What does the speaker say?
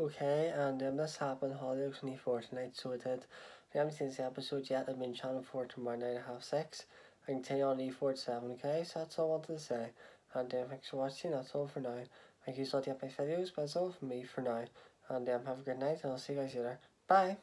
Okay, and um, this happened holiday 24 tonight, so it did. If you haven't seen this episode yet, I've been channel 4 tomorrow night at half 6. I continue on E4 at 7, okay? So that's all I wanted to say. And um, thanks for watching, that's all for now. Thank you so much for my videos, but that's all from me for now. And um, have a good night, and I'll see you guys later. Bye!